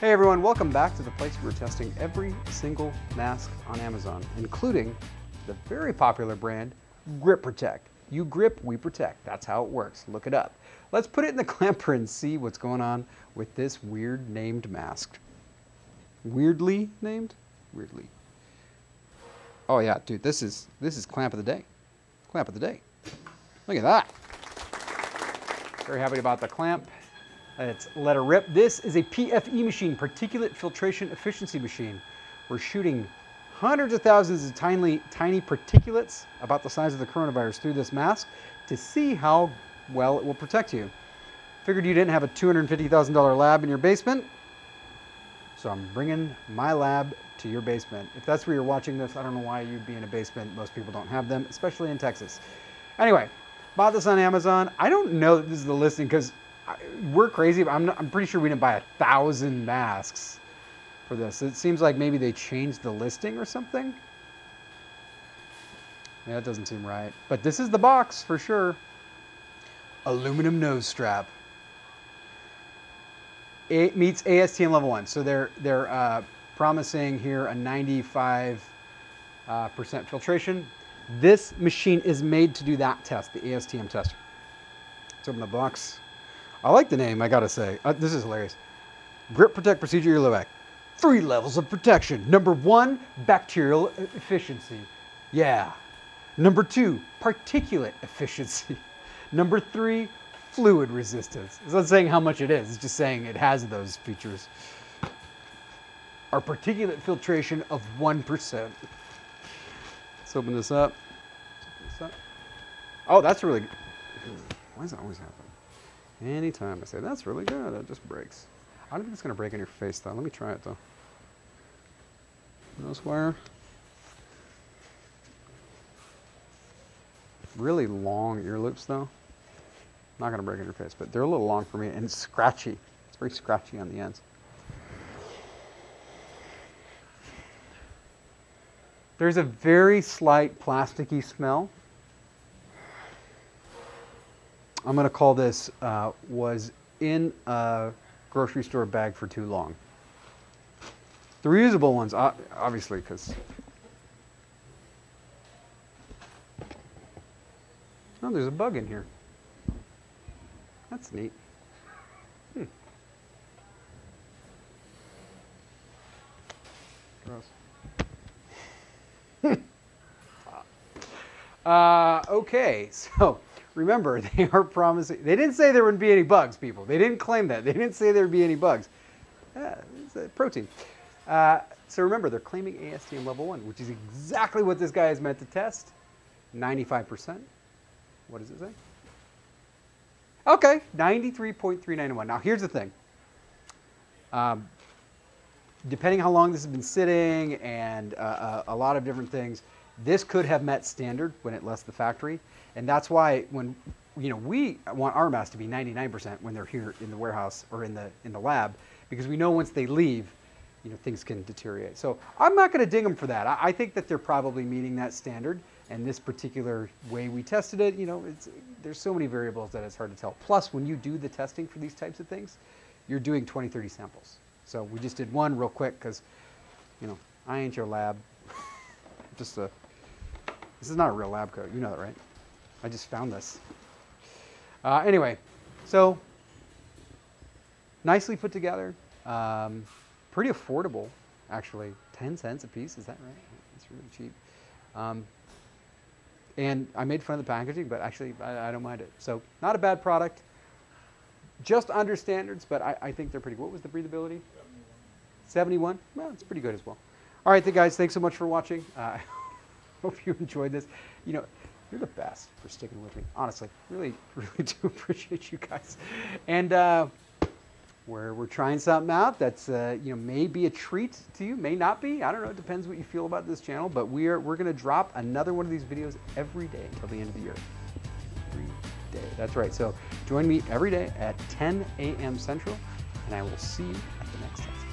Hey everyone, welcome back to the place where we're testing every single mask on Amazon, including the very popular brand Grip Protect. You grip, we protect. That's how it works. Look it up. Let's put it in the clamper and see what's going on with this weird named mask. Weirdly named? Weirdly. Oh yeah, dude, this is this is clamp of the day. Clamp of the day. Look at that. Very happy about the clamp. Let's let her rip. This is a PFE machine, particulate filtration efficiency machine. We're shooting hundreds of thousands of tiny, tiny particulates about the size of the coronavirus through this mask to see how well it will protect you. Figured you didn't have a $250,000 lab in your basement, so I'm bringing my lab to your basement. If that's where you're watching this, I don't know why you'd be in a basement. Most people don't have them, especially in Texas. Anyway, bought this on Amazon. I don't know that this is the listing because we're crazy, but I'm, not, I'm pretty sure we didn't buy a thousand masks for this. It seems like maybe they changed the listing or something. Yeah, that doesn't seem right. But this is the box for sure. Aluminum nose strap. It meets ASTM level one. So they're, they're uh, promising here a 95 uh, percent filtration. This machine is made to do that test, the ASTM test. Let's open the box. I like the name, I gotta say. Uh, this is hilarious. Grip Protect Procedure Elovac. Three levels of protection. Number one, bacterial efficiency. Yeah. Number two, particulate efficiency. Number three, fluid resistance. It's not saying how much it is, it's just saying it has those features. Our particulate filtration of 1%. Let's open this up. Open this up. Oh, that's really good. Why does that always happen? Anytime I say, that's really good, it just breaks. I don't think it's going to break in your face, though. Let me try it, though. Nose wire. Really long ear loops, though. Not going to break in your face, but they're a little long for me, and it's scratchy. It's very scratchy on the ends. There's a very slight plasticky smell. I'm going to call this uh, was in a grocery store bag for too long. The reusable ones, obviously, because. Oh, there's a bug in here. That's neat. Hmm. Gross. uh, okay, so remember, they are promising. They didn't say there wouldn't be any bugs, people. They didn't claim that. They didn't say there would be any bugs. Yeah, it's a protein. Uh, so remember, they're claiming ASTM level 1, which is exactly what this guy is meant to test. 95%. What does it say? Okay, 93.391. Now, here's the thing. Um, depending how long this has been sitting and uh, uh, a lot of different things, this could have met standard when it left the factory. And that's why when you know we want our masks to be 99% when they're here in the warehouse or in the in the lab because we know once they leave, you know things can deteriorate. So I'm not going to ding them for that. I, I, think that they're probably meeting that standard. And this particular way we tested it, you know, there's so many variables that it's hard to tell. Plus, when you do the testing for these types of things, you're doing 20, 30 samples. So we just did one real quick because, you know, I ain't your lab. just a, this is not a real lab coat. You know that, right? I just found this. Uh, anyway, so nicely put together. Um, pretty affordable, actually. 10 cents a piece, is that right? It's really cheap. Um, and I made fun of the packaging, but actually I, I, don't mind it. So not a bad product. Just under standards, but I, I think they're pretty good. What was the breathability? 71. 71? Well, it's pretty good as well. All right, guys, thanks so much for watching. Uh, I hope you enjoyed this. You know, you're the best for sticking with me. Honestly, really, really do appreciate you guys. And uh, we're, we're trying something out that's, uh, you know, may be a treat to you, may not be. I don't know. It depends what you feel about this channel. But we are, we're going to drop another one of these videos every day until the end of the year. Every day. That's right. So join me every day at 10 a.m. Central, and I will see you at the next time.